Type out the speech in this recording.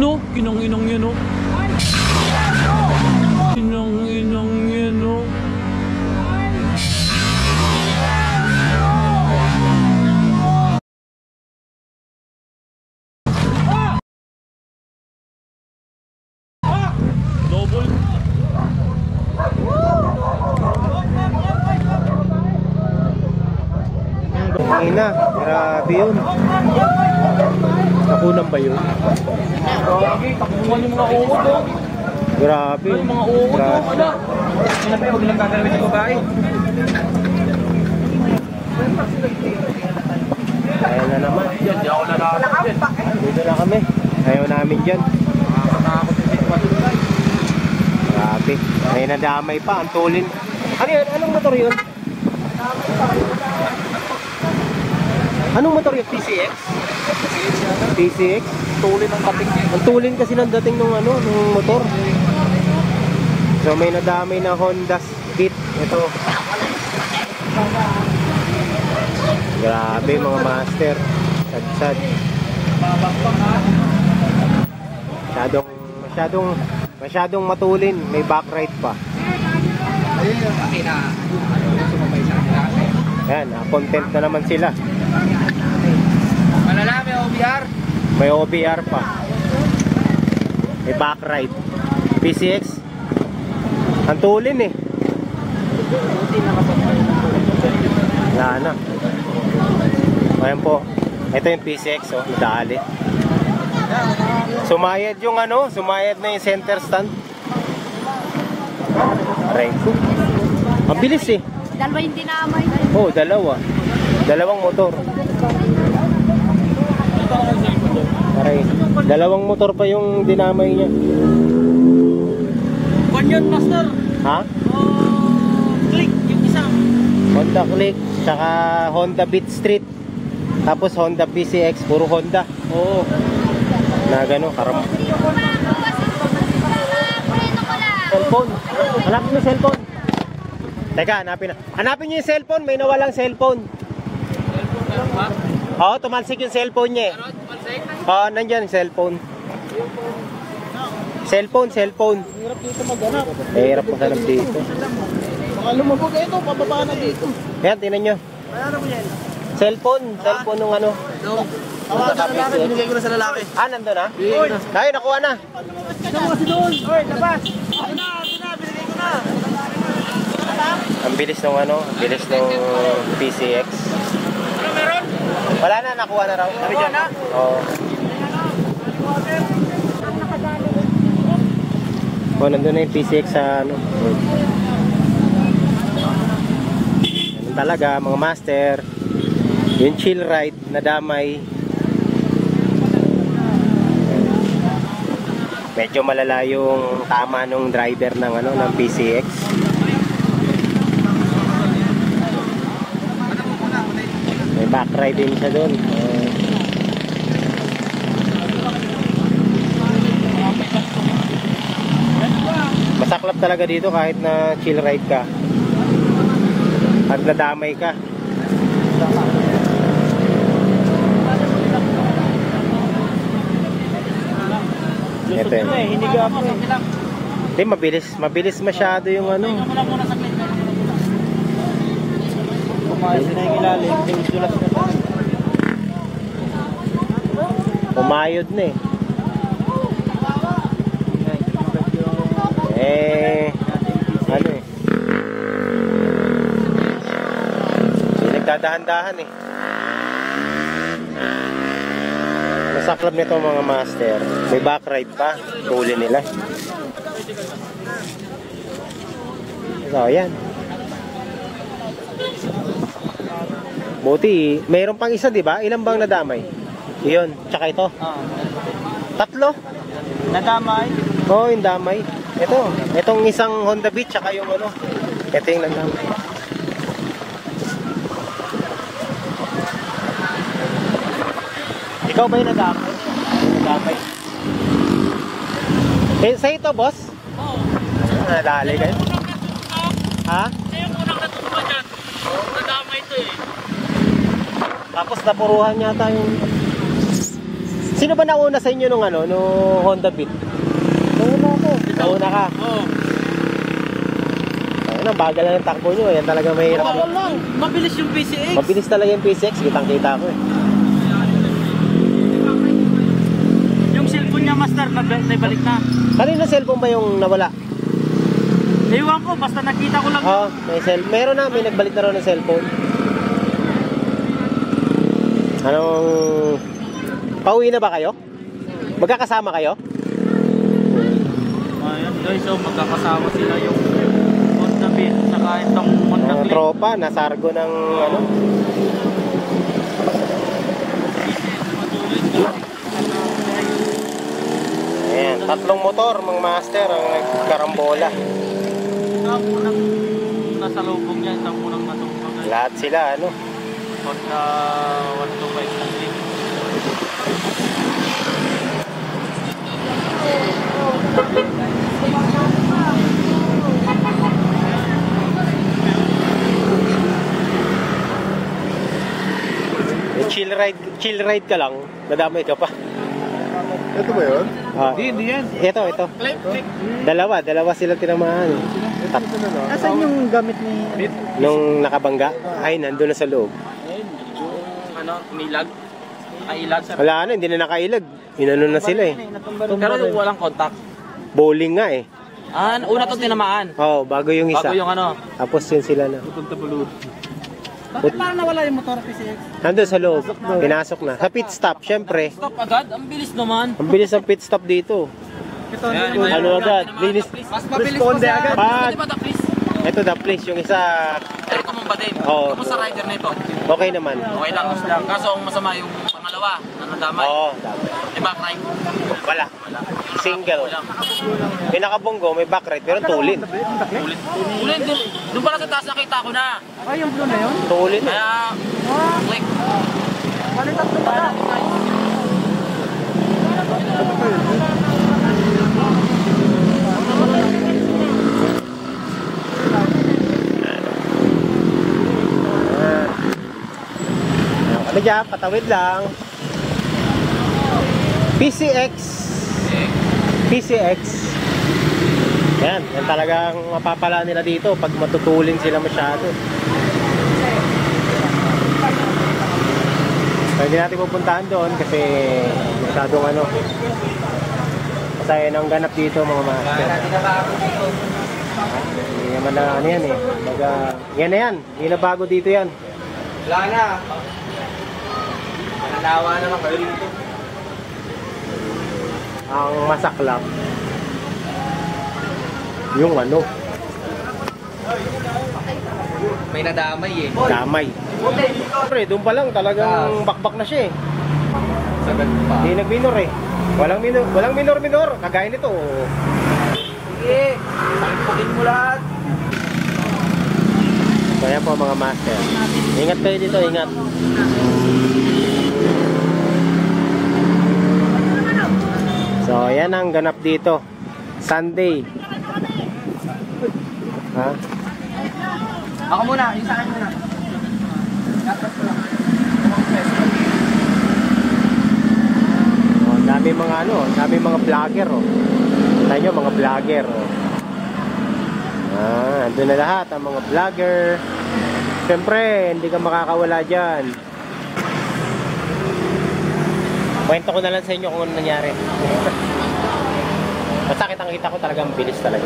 Yun o, kinang-inang yan o. Kinang-inang yan o. Double. Ay na, grabe yun. Nakunan ba yun? Takbuhan yung mga uod o. Grabe. Yung mga uod o. Grabe. Wala. Sinabi, huwag lang gagalawin sa babae. Ayan na naman. Yan, di ako lalakad yan. Dito na kami. Ayaw namin dyan. Nakakatakot yung sitwasyon. Grabe. Ay nadamay pa. Ang tulin. Ano yun? Anong motor yun? Anong motor yun? PCX? PCX? Tuloy ng kaping niya. Ang tulin kasi ng dating ng ano, ng motor. So may nadamay na Honda Fit. Ito. Grabe mga master. Sad-sad. Masyadong, masyadong, masyadong matulin. May back ride pa. Ayan, content na naman sila. OBR. May OBR pa. May back ride. PCX. Ang tulin eh. Wala na. Ayan po. Ito yung PCX oh, dali. Sumayad yung ano, sumayad na yung center stand. Aray ko. Ang bilis eh. Dalawa yung dinamay. Oh, dalawa. Dalawang motor. Aray. Dalawang motor pa yung dinamay niya. Kwan yun, master. Ha? Oh, click, yung isa. Honda Click, tsaka Honda Beat Street. Tapos Honda PCX, puro Honda. Oo. Na gano, karam. Cellphone. Hanapin mo yung cellphone. Teka, hanapin na. Hanapin niyo yung cellphone, may nawalang cellphone. Oo, tumalsik yung cellphone niya eh. Oo, nandyan yung cellphone. Cellphone, cellphone. Hirap dito mag-anak. Eh, hirap maghanap dito. Baka lumabog ito, pababa na dito. Yan, tingnan nyo. Ano mo yan? Cellphone, cellphone nung ano. No. Tawagan sa lalaki, binigay ko na sa lalaki. Ah, nandun na? Oy! Ay, nakuha na. Ano mo kasi doon? Oy, labas! Ano na, ano na, binigay ko na. Ang bilis nung ano, ang bilis nung PCX. Wala na, nakuha na raw. Sabi dyan na? Oo. Oh, nandun na yung PCX sa ano. Ganun talaga, mga master. Yung chill ride na damay. Medyo malala yung tama nung driver ng ano ng PCX. Back ride din siya doon. Masaklap talaga dito kahit na chill ride ka. At nadamay ka. Ito. Eh, mo. Hindi, mabilis. Mabilis masyado yung ano. Muna muna sa Umayod na eh. Eh, ano eh. Nagdadahan-dahan eh. Masaklap nito mga master. May back ride pa. Tuli nila. So, ayan. Buti, mayroon pang isa, di ba? Ilan bang nadamay? Iyon, tsaka ito. Ah. Tatlo. Nadamay. Oo, oh, yung damay. Ito, itong isang Honda Beat, tsaka yung ano. Ito yung nandamay. Ikaw ba yung nadamay? Nadamay. Eh, sa ito, boss? Oo. Nadali kayo? Ha? Ayun, unang natutuwa dyan. Nadama ito eh. Tapos napuruhan yata yung... Sino ba nauna sa inyo nung ano, nung Honda Beat? Nauna ako. Nauna ka. Oo. Ayun, ang bagal na ng takbo nyo. Yan talaga mahirap. Mabawal lang. Mabilis yung PCX. Mabilis talaga yung PCX. Kitang-kita ko eh. Yung cellphone niya, master, naibalik na. Kanino cellphone ba yung nawala? Ewan ko, basta nakita ko lang. Oo, may cell. Meron na, may nagbalik na raw ng cellphone. Anong... Pauwi na ba kayo? Magkakasama kayo? Ayan guys, so magkakasama sila yung Beat saka itong Honda Mga tropa, nasargo ng ano. Ayan, tatlong motor, mga master, ang nagkarambola. Ang unang nasa lubong niya, isang unang natumbang guys. Lahat sila, ano. Honda 125 lang din. Eh, chill ride, chill ride ka lang, nadamay ka pa. Ito ba yun? Ah, Hindi yan. ito, ito. Click, click. Dalawa, dalawa sila tinamaan. Tat Nasaan yung gamit ni... nung nakabangga, ay, nandun na sa loob. Ano, milag. Ay, ilag. Wala na, hindi na nakailag. Inano na sila eh. Pero yung walang contact. Bowling nga eh. Ah, una to tinamaan. Oo, oh, bago yung isa. Bago yung ano. Tapos yun sila na. Pupunta bulod. Bakit parang nawala yung motor PCX? Nandun sa loob. Pinasok na. Sa pit stop, syempre. Stop agad, ang bilis naman. Ang bilis ng pit stop dito. Ito, Ano agad? Linis. Mas mabilis pa sa... agad. Please? Ito the place. Yung isa, Pero tumumba din. Oo. Kamusta rider nito? okay naman. Okay lang. Kaso ang masama yung pangalawa na nadamay. Oo, dami. May back ride. Wala. Wala. Single. Kulang. May nakabunggo, may back ride, pero tulin. Ulit. Ulit din. Doon pala sa taas nakita ko na. Ah, yung blue na yun? Tulin eh. Kaya, click. Balikat ko pala. Ano dyan, patawid lang. PCX. PCX. Yan, yan talagang mapapala nila dito pag matutulin sila masyado. Hindi natin pupuntahan doon kasi masyadong ano. Kasi yun ang ganap dito mga master. Hindi na ano yan eh. Baga, yan na yan. Hindi bago dito yan. Wala na. Mananawa naman kayo dito. ang masaklap yung ano, May nadamay eh. damay. Pre, doon pa lang talagang bakbak na siya eh. Sagad pa. Hindi nag-minor eh. Walang minor, walang minor-minor. Kagaya nito. Sige, pagpukin mo lahat. So, ayan po mga master. Ingat kayo dito, ingat. So, ayan ang ganap dito. Sunday. Ha? Ako muna, yung sa akin muna. Oh, dami mga ano, dami mga vlogger oh. Tayo nyo, mga vlogger oh. Ah, andun na lahat ang mga vlogger. Siyempre, hindi ka makakawala dyan. Kwento ko na lang sa inyo kung ano nangyari. Basta kitang kita ko talagang bilis talaga.